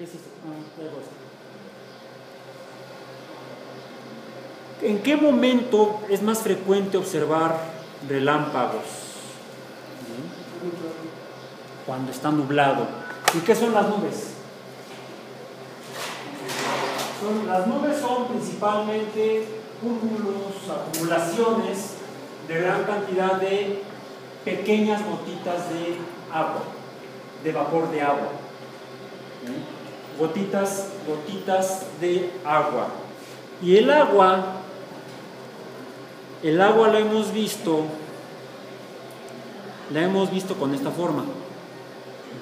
Ah. ¿En qué momento es más frecuente observar relámpagos? Cuando está nublado. ¿Y qué son las nubes? Son- las nubes son principalmente cúmulos, acumulaciones de gran cantidad de pequeñas gotitas de agua, de vapor de agua. Gotitas, gotitas de agua. Y el agua, el agua la hemos visto, la hemos visto con esta forma.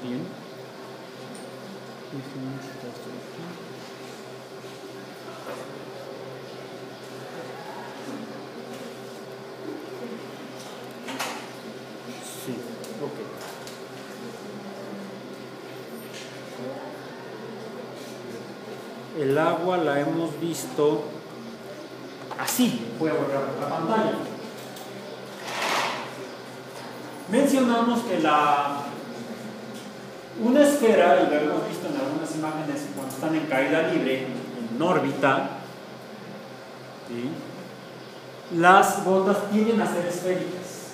Bien. Déjenme quitar esto de aquí. Sí, ok. El agua la hemos visto así. Voy a borrar la pantalla. Mencionamos que la una esfera, y lo hemos visto en algunas imágenes cuando están en caída libre, en órbita, las gotas tienden a ser esféricas.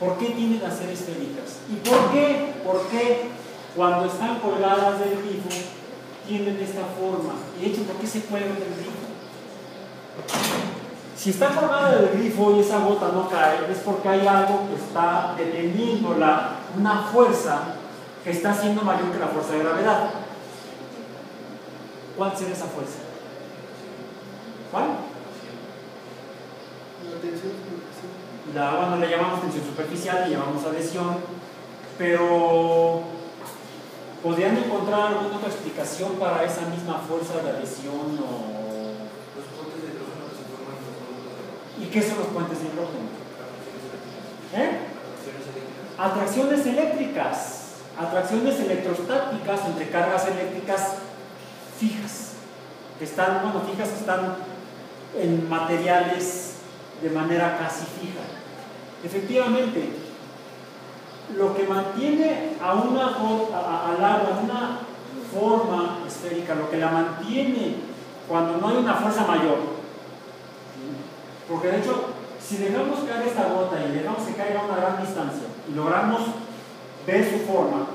¿Por qué tienden a ser esféricas? ¿Y por qué? ¿Por qué cuando están colgadas del grifo tienen esta forma? Y de hecho, ¿por qué se cuelgan del grifo? Si está colgada del grifo y esa gota no cae, es porque hay algo que está deteniéndola, una fuerza que está siendo mayor que la fuerza de gravedad. ¿Cuál será esa fuerza? ¿Cuál? La tensión superficial. La agua no le llamamos tensión superficial, le llamamos adhesión, pero ¿podrían encontrar alguna otra explicación para esa misma fuerza de adhesión o... Los puentes de hidrógeno que se forman en los de. ¿Y qué son los puentes de hidrógeno? ¿Eh? Reacciones eléctricas. Atracciones eléctricas, atracciones electrostáticas entre cargas eléctricas fijas, que están, bueno, fijas que están en materiales de manera casi fija. Efectivamente, lo que mantiene a una al agua una forma esférica, lo que la mantiene cuando no hay una fuerza mayor, porque de hecho, si dejamos caer esta gota y dejamos que caiga a una gran distancia y logramos ver su forma,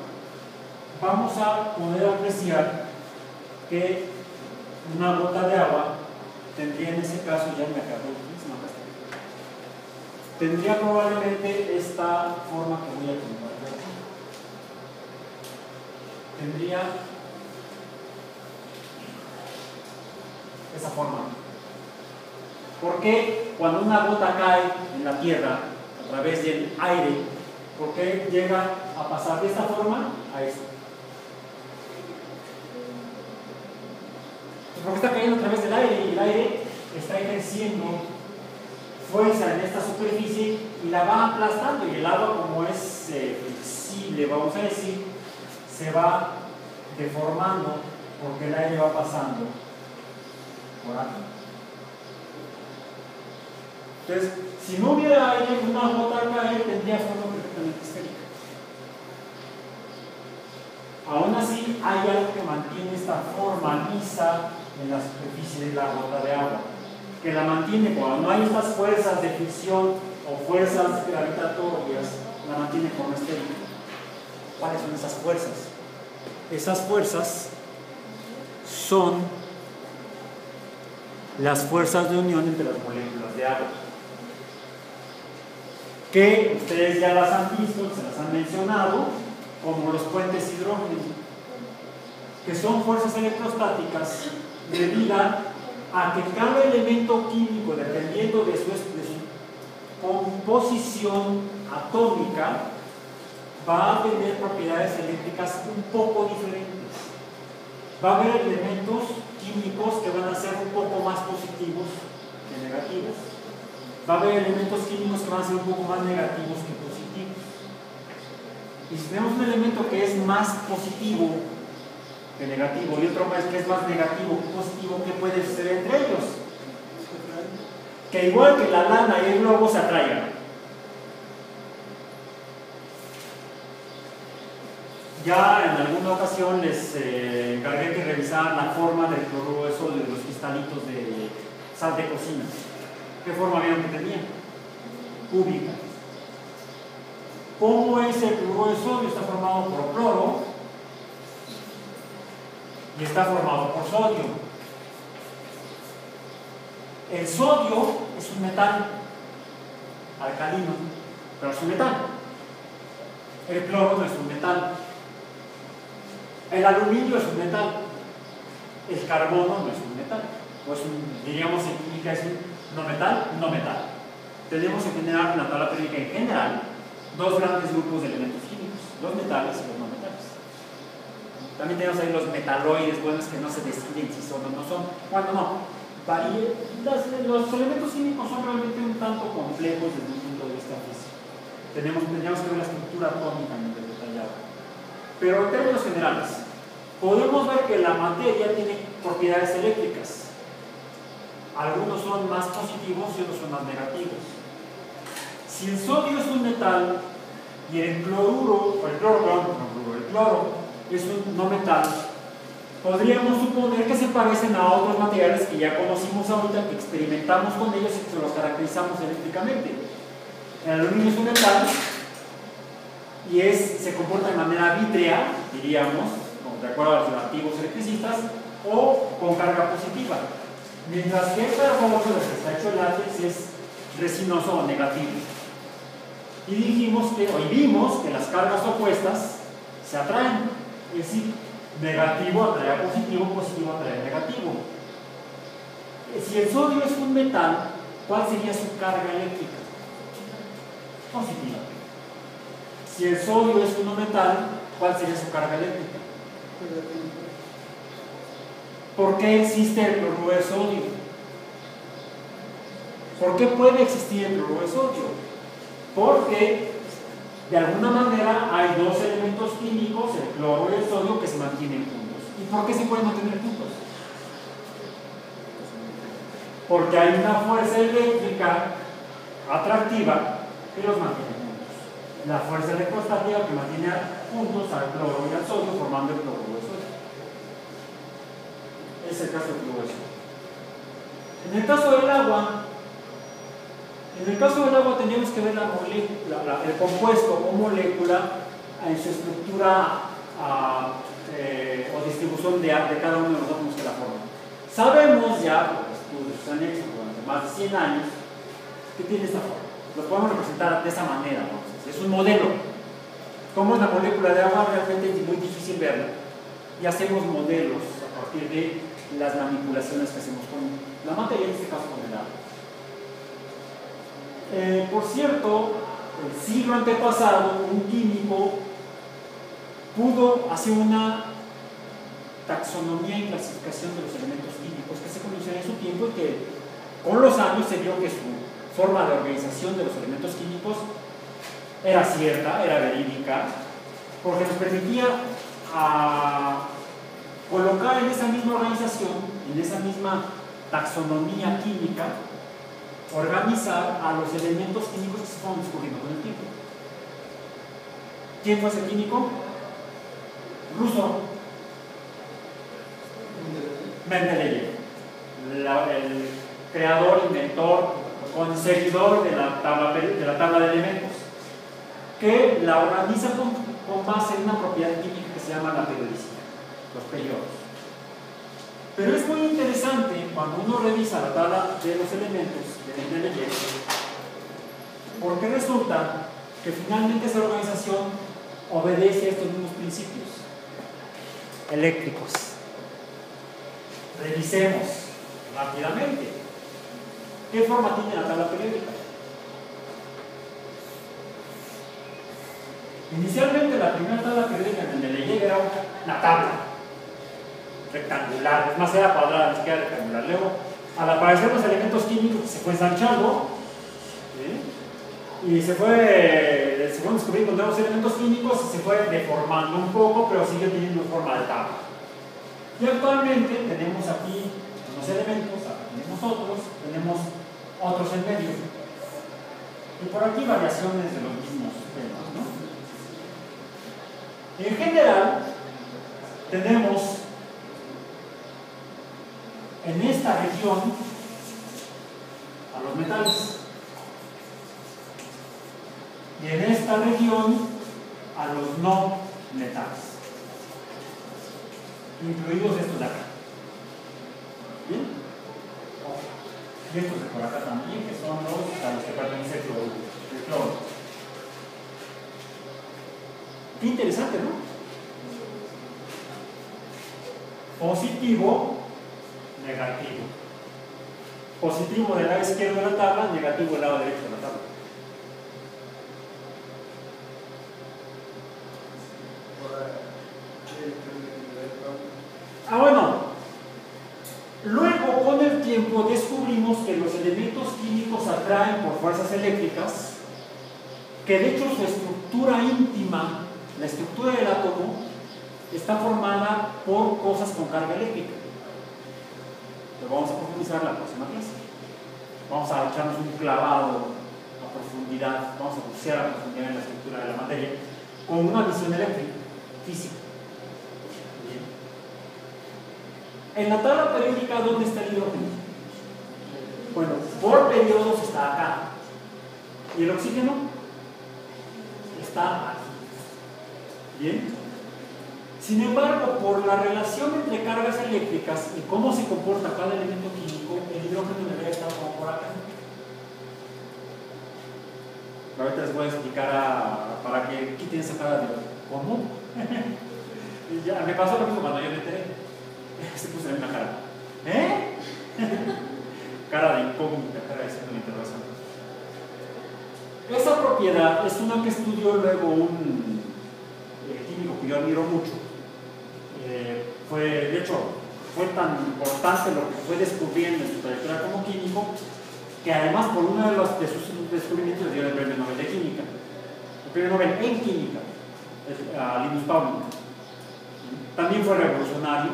vamos a poder apreciar que una gota de agua tendría en ese caso, ya me acabo, se me acaba esta. Tendría probablemente esta forma que voy a tomar. Tendría esa forma. ¿Por qué cuando una gota cae en la tierra a través del aire, por qué llega a pasar de esta forma a esta? Porque está cayendo a través del aire y el aire está ejerciendo fuerza en esta superficie y la va aplastando y el agua como es eh, flexible, vamos a decir, se va deformando porque el aire va pasando por aquí. Entonces, si no hubiera aire, una gota caer tendría forma perfectamente esférica. Aún así, hay algo que mantiene esta forma lisa en la superficie de la gota de agua, que la mantiene cuando no hay estas fuerzas de fricción o fuerzas gravitatorias, la mantiene como esférica. ¿Cuáles son esas fuerzas? Esas fuerzas son las fuerzas de unión entre las moléculas de agua que ustedes ya las han visto, se las han mencionado, como los puentes hidrógeno, que son fuerzas electrostáticas debidas a que cada elemento químico, dependiendo de su, composición atómica, va a tener propiedades eléctricas un poco diferentes. Va a haber elementos químicos que van a ser un poco más positivos que negativos va a haber elementos químicos que van a ser un poco más negativos que positivos. Y si tenemos un elemento que es más positivo que negativo y otro más que es más negativo positivo, ¿qué puede suceder entre ellos? Que igual que la lana y el globo se atraigan. Ya en alguna ocasión les eh, encargué que revisaran la forma del cloruro de sodio de los cristalitos de sal de cocina. ¿Qué forma vieron que tenía? Cúbica. ¿Cómo es el cloruro de sodio? Está formado por cloro y está formado por sodio. El sodio es un metal alcalino, pero es un metal. El cloro no es un metal. El aluminio es un metal. El carbono no es un metal. O es un, diríamos en química es un no metal, no metal. Tenemos que tener en la tabla periódica en general dos grandes grupos de elementos químicos, los metales y los. También tenemos ahí los metaloides, buenos que no se deciden si son o no son. Bueno, no. los elementos químicos son realmente un tanto complejos desde un punto de vista físico. Tenemos, tendríamos que ver la estructura atómica en detallado. Pero en términos generales, podemos ver que la materia tiene propiedades eléctricas. Algunos son más positivos y otros son más negativos. Si el sodio es un metal y el cloruro, o el cloro, el cloro es un no metal, podríamos suponer que se parecen a otros materiales que ya conocimos ahorita, que experimentamos con ellos y que los caracterizamos eléctricamente. El aluminio es un metal y es, se comporta de manera vítrea, diríamos, de acuerdo a los antiguos electricistas, o con carga positiva. Mientras que el carbono, lo que está hecho el látex, es resinoso o negativo. Y dijimos que, hoy vimos que las cargas opuestas se atraen. Es decir, negativo atrae a positivo, positivo atrae a negativo. Si el sodio es un metal, ¿cuál sería su carga eléctrica? Positiva. Si el sodio es un metal, ¿cuál sería su carga eléctrica? ¿Por qué existe el cloruro de sodio? ¿Por qué puede existir el cloruro de sodio? Porque de alguna manera hay dos elementos químicos, el cloro y el sodio, que se mantienen juntos. ¿Y por qué se pueden mantener juntos? Porque hay una fuerza eléctrica atractiva que los mantiene juntos. La fuerza electrostática que mantiene juntos al cloro y al sodio formando el cloro de sodio. Es el caso del cloro. En el caso del agua, en el caso del agua tenemos que ver la el compuesto o molécula en su estructura uh, eh, o distribución de, cada uno de los átomos que la forman. Sabemos ya, por estudios hecho durante más de 100 años, que tiene esta forma. Lo podemos representar de esa manera. Es un modelo. ¿Cómo es la molécula de agua? Realmente es muy difícil verla. Y hacemos modelos a partir de las manipulaciones que hacemos con la materia, en este caso con el agua. Eh, por cierto, el siglo antepasado, un químico pudo hacer una taxonomía y clasificación de los elementos químicos que se conocían en su tiempo y que con los años se vio que su forma de organización de los elementos químicos era cierta, era verídica, porque nos permitía a, colocar en esa misma organización, en esa misma taxonomía química, organizar a los elementos químicos que se fueron descubriendo con el tiempo. ¿Quién fue ese químico? Ruso. Mendeleev, el creador, inventor, conseguidor de la tabla de, elementos, que la organiza con, con base en una propiedad química que se llama la periodicidad, los periodos. Pero es muy interesante cuando uno revisa la tabla de los elementos porque resulta que finalmente esa organización obedece a estos mismos principios eléctricos. Revisemos rápidamente. ¿Qué forma tiene la tabla periódica? Inicialmente la primera tabla periódica en el llega era una tabla rectangular, es más era cuadrada, ni siquiera rectangular. Luego al aparecer los elementos químicos se fue ensanchando y se fue, se descubriendo nuevos elementos químicos y se fue deformando un poco, pero sigue teniendo forma de tabla. Y actualmente tenemos aquí unos elementos, tenemos otros, tenemos otros en medio. Y por aquí variaciones de los mismos temas. ¿no? En general, tenemos en esta región a los metales y en esta región a los no metales, incluidos estos de acá. ¿Bien? Y estos de por acá también, que son los a los que pertenece el cloro. Qué interesante, ¿no? Positivo, negativo. Positivo del lado izquierdo de la tabla, negativo del lado derecho de la tabla. Ah, bueno. Luego, con el tiempo, descubrimos que los elementos químicos atraen por fuerzas eléctricas, que de hecho su estructura íntima, la estructura del átomo, está formada por cosas con carga eléctrica. Vamos a profundizar la próxima clase. Vamos a echarnos un clavado a profundidad, vamos a bucear a profundidad en la estructura de la materia con una visión eléctrica, física. En la tabla periódica, ¿dónde está el hidrógeno? Bueno, por periodos está acá. ¿Y el oxígeno? Está aquí. ¿Bien? Sin embargo, por la relación entre cargas eléctricas y cómo se comporta cada elemento químico, el hidrógeno debería estar como por acá. Ahorita les voy a explicar a, para que quiten esa cara de ¿cómo? ya, me pasó lo mismo cuando yo me enteré. Se puso una cara. ¿Eh? cara de incógnita, cara de signo. Esa propiedad es una que estudió luego un eh, químico que yo admiro mucho. Eh, fue, de hecho, fue tan importante lo que fue descubriendo en su trayectoria como químico, que además por uno de, los, sus descubrimientos dio el premio Nobel de Química. El premio Nobel en Química, a Linus Pauling. También fue revolucionario,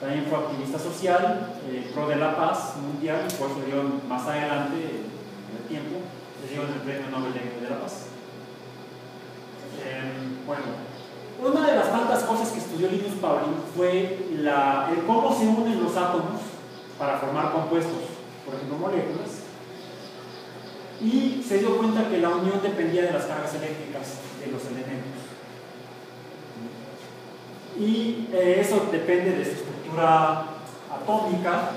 también fue activista social, eh, pro de la paz mundial, y por eso dio más adelante, en el tiempo, le dio el premio Nobel de, la Paz. Eh, bueno, una de las tantas cosas que estudió Linus Pauling fue el cómo se unen los átomos para formar compuestos, por ejemplo moléculas, y se dio cuenta que la unión dependía de las cargas eléctricas de los elementos. Y eh, eso depende de su estructura atómica,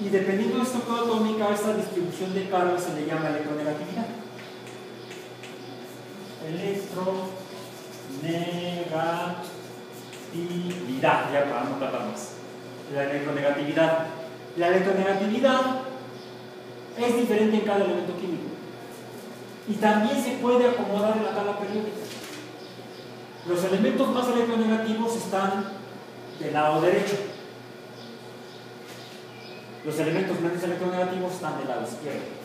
y dependiendo de su estructura atómica, esta distribución de cargas se le llama electronegatividad. Electronegatividad, ya para no tratar más. La electronegatividad. La electronegatividad es diferente en cada elemento químico. Y también se puede acomodar en la tabla periódica. Los elementos más electronegativos están del lado derecho. Los elementos menos electronegativos están del lado izquierdo.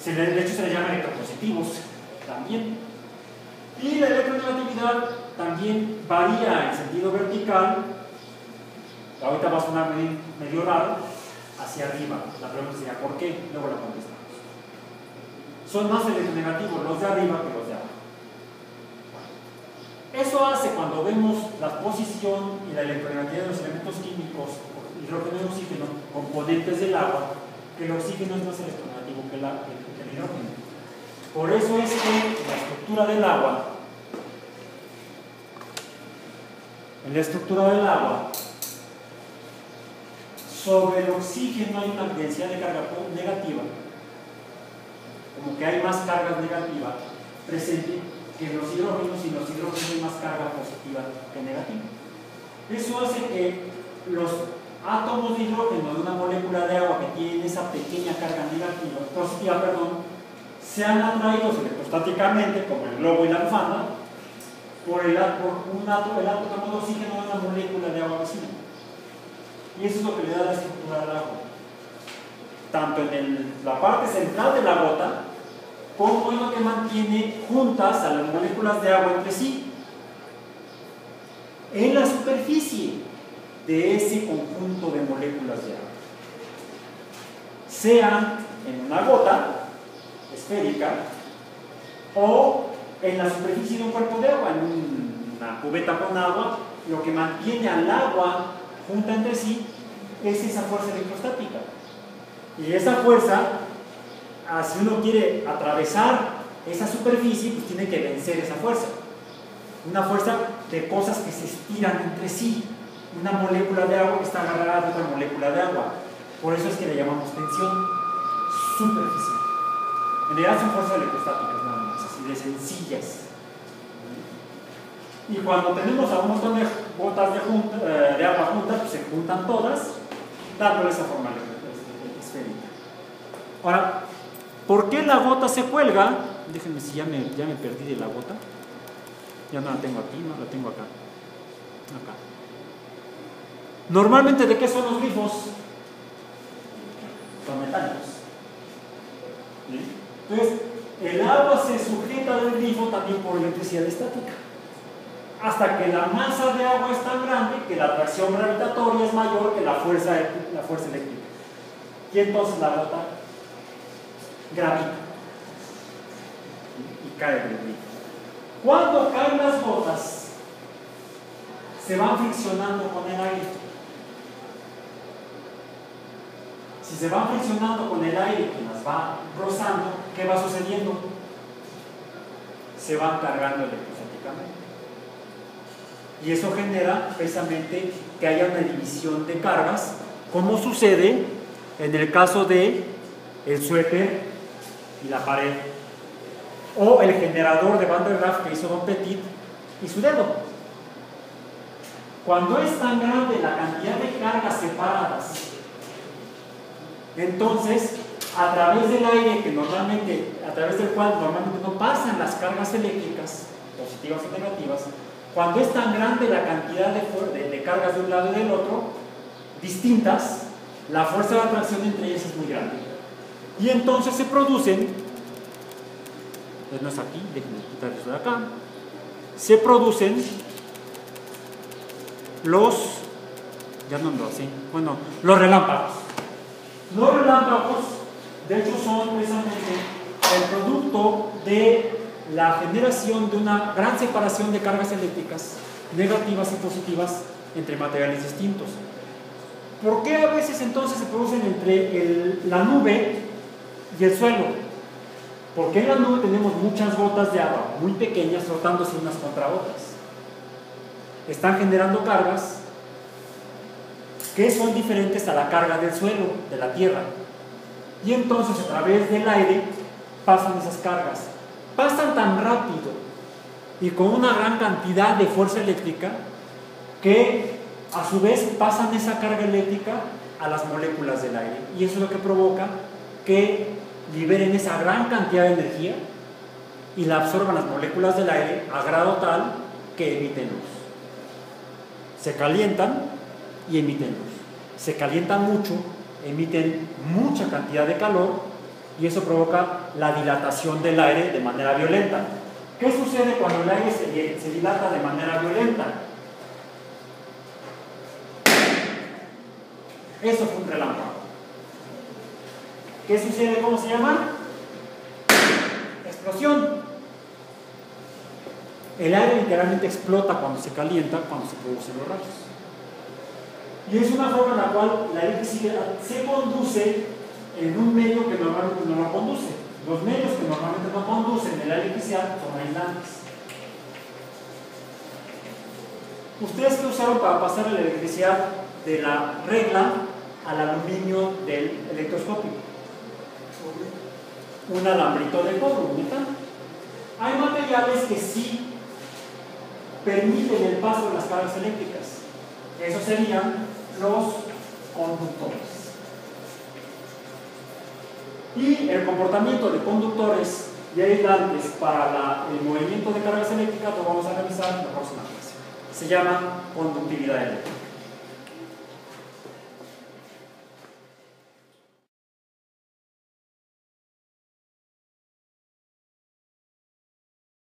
Se le, de hecho se les llama electropositivos también. Y la electronegatividad también varía en sentido vertical. Ahorita va a sonar medio, raro, hacia arriba. La pregunta sería ¿por qué? Luego la contestamos. Son más electronegativos los de arriba que los de abajo. Eso hace cuando vemos la posición y la electronegatividad de los elementos químicos, hidrógeno y oxígeno, componentes del agua, que el oxígeno es más electronegativo que, que el hidrógeno. Por eso es que la estructura del agua, en la estructura del agua, sobre el oxígeno hay una densidad de carga negativa, como que hay más carga negativa presente que los hidrógenos y los hidrógenos hay más carga positiva que negativa. Eso hace que los átomos de hidrógeno de una molécula de agua que tienen esa pequeña carga negativa, positiva, perdón, sean atraídos electrostáticamente, como el globo y la alfanda, por, el, por un átomo, el átomo de oxígeno de una molécula de agua vecina. Y eso es lo que le da la estructura al agua. Tanto en la parte central de la gota, como en lo que mantiene juntas a las moléculas de agua entre sí. En la superficie de ese conjunto de moléculas de agua. Sean en una gota esférica o en la superficie de un cuerpo de agua, en una cubeta con agua, lo que mantiene al agua junta entre sí es esa fuerza electrostática. Y esa fuerza, ah, si uno quiere atravesar esa superficie, pues tiene que vencer esa fuerza. Una fuerza de cosas que se estiran entre sí. Una molécula de agua que está agarrada de otra molécula de agua. Por eso es que le llamamos tensión superficial. En realidad son fuerzas electrostáticas nada más, de sencillas. Y cuando tenemos a un montón de junta, eh, de agua juntas, pues se juntan todas, dándole esa forma esférica. Ahora, ¿por qué la gota se cuelga? Déjenme si ya me, ya me perdí de la gota. Ya no la tengo aquí, no la tengo acá. Acá. Normalmente, ¿de qué son los grifos? Son metálicos. Entonces, el agua se sujeta del grifo también por electricidad estática. Hasta que la masa de agua es tan grande que la atracción gravitatoria es mayor que la fuerza, la fuerza eléctrica. Y entonces la gota gravita y cae del grifo. Cuando caen las gotas, se van friccionando con el aire. Si se van friccionando con el aire que las va rozando, ¿qué va sucediendo? Se van cargando electrostáticamente. Y eso genera precisamente que haya una división de cargas, como sucede en el caso de el suéter y la pared o el generador de Van der Graaf que hizo Don Petit y su dedo. Cuando es tan grande la cantidad de cargas separadas, entonces a través del aire que normalmente, a través del cual normalmente no pasan las cargas eléctricas, positivas y negativas, cuando es tan grande la cantidad de, de, de cargas de un lado y del otro, distintas, la fuerza de atracción entre ellas es muy grande. Y entonces se producen no es aquí, déjenme quitar esto de acá, se producen los, ya no ando así, bueno, los relámpagos. Los relámpagos, de hecho, son precisamente el producto de la generación de una gran separación de cargas eléctricas negativas y positivas entre materiales distintos. ¿Por qué a veces entonces se producen entre el, la nube y el suelo? Porque en la nube tenemos muchas gotas de agua muy pequeñas frotándose unas contra otras. Están generando cargas que son diferentes a la carga del suelo, de la tierra. Y entonces a través del aire pasan esas cargas. Pasan tan rápido y con una gran cantidad de fuerza eléctrica que a su vez pasan esa carga eléctrica a las moléculas del aire. Y eso es lo que provoca que liberen esa gran cantidad de energía y la absorban las moléculas del aire a grado tal que emiten luz. Se calientan y emiten luz. Se calientan mucho, emiten mucha cantidad de calor y eso provoca la dilatación del aire de manera violenta. ¿Qué sucede cuando el aire se, se dilata de manera violenta? Eso fue un relámpago. ¿Qué sucede? ¿Cómo se llama? Explosión. El aire literalmente explota cuando se calienta, cuando se producen los rayos. Y es una forma en la cual la electricidad se conduce en un medio que normalmente no lo conduce. Los medios que normalmente no conducen la electricidad son aislantes. ¿Ustedes qué usaron para pasar la electricidad de la regla al aluminio del electroscópico? un alambrito de cobre, metal. Hay materiales que sí permiten el paso de las cargas eléctricas. Esos serían los conductores. Y el comportamiento de conductores y aislantes para el movimiento de cargas eléctricas lo vamos a revisar en la próxima clase. Se llama conductividad eléctrica.